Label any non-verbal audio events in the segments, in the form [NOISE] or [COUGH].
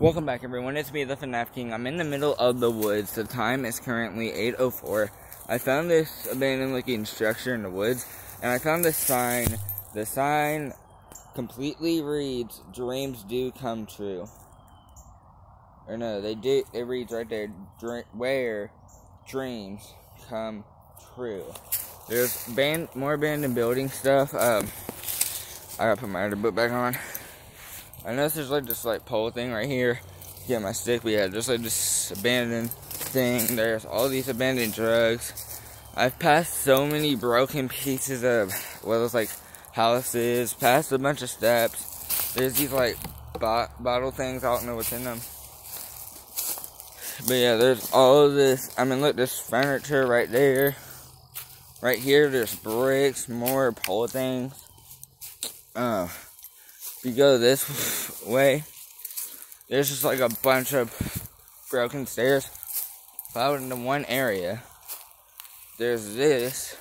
Welcome back everyone, it's me the FNAF King. I'm in the middle of the woods. The time is currently 8.04. I found this abandoned looking structure in the woods and I found this sign. The sign completely reads, dreams do come true. Or no, they do, it reads right there, where dreams come true. There's more abandoned building stuff. Um, I gotta put my other book back on. I noticed there's like this like pole thing right here. Get my stick, but yeah, just like this abandoned thing. There's all these abandoned drugs. I've passed so many broken pieces of what looks like houses, passed a bunch of steps. There's these like bottle things, I don't know what's in them. But yeah, there's all this. I mean, look, this furniture right there. Right here, there's bricks, more pole things. Uh, you go this way, there's just like a bunch of broken stairs. If went into one area, there's this.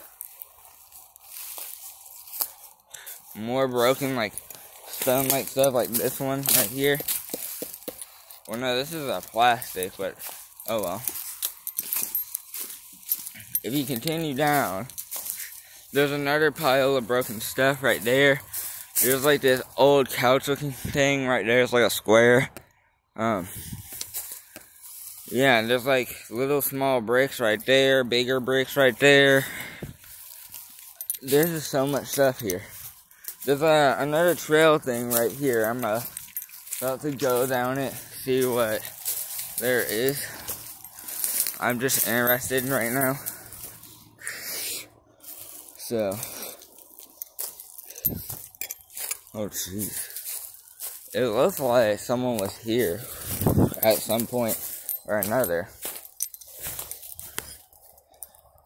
More broken, like stone like stuff, like this one right here. Well, no, this is a plastic, but oh well. If you continue down, there's another pile of broken stuff right there. There's like this old couch looking thing right there. It's like a square. Um, yeah, there's like little small bricks right there, bigger bricks right there. There's just so much stuff here. There's uh, another trail thing right here. I'm uh, about to go down it, see what there is. I'm just interested right now. So. Oh, jeez. It looks like someone was here at some point or another.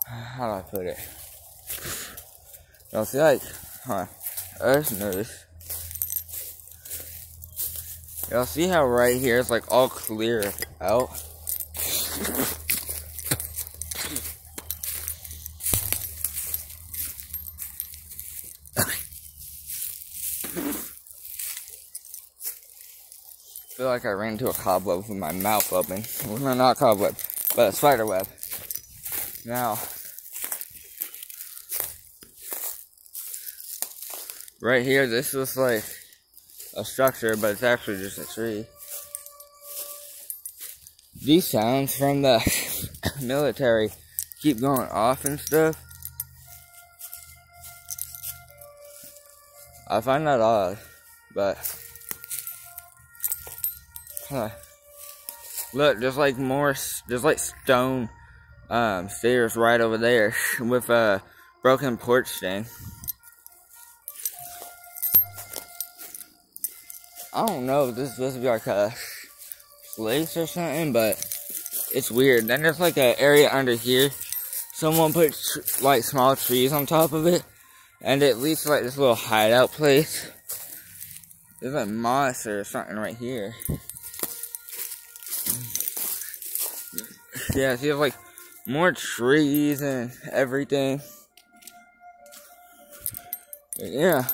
How do I put it? Y'all see, like, huh? Let's notice. Y'all see how right here it's like all clear out? [LAUGHS] feel like I ran into a cobweb with my mouth open. Well, no, not cobweb, but a spider web. Now, right here, this looks like a structure, but it's actually just a tree. These sounds from the [LAUGHS] military keep going off and stuff. I find that odd, but Huh. Look, there's like more, there's like stone um, stairs right over there [LAUGHS] with a broken porch thing. I don't know if this is supposed to be like a place or something, but it's weird. Then there's like an area under here. Someone put like small trees on top of it, and it leads to like this little hideout place. There's like moss or something right here. Yeah, see, have like more trees and everything. But yeah,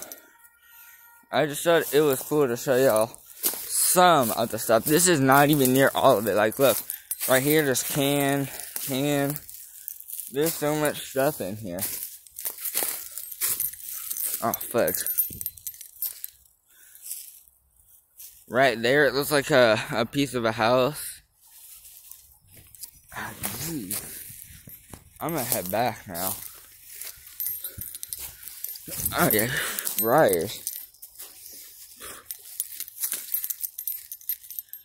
I just thought it was cool to show y'all some of the stuff. This is not even near all of it. Like, look, right here, there's can, can. There's so much stuff in here. Oh, fudge. Right there, it looks like a, a piece of a house. I'm gonna head back now. Oh yeah, right.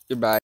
Goodbye.